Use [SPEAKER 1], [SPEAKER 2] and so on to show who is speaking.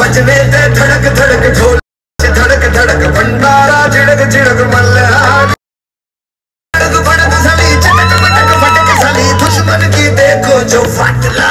[SPEAKER 1] बजने ते धड़क धड़क, ढोल धड़क धड़क, भंडारा, झिड़क झिड़क मल्ला भड़क भड़क सली चटक मटक फटक सली दुश्मन की देखो जो फाटला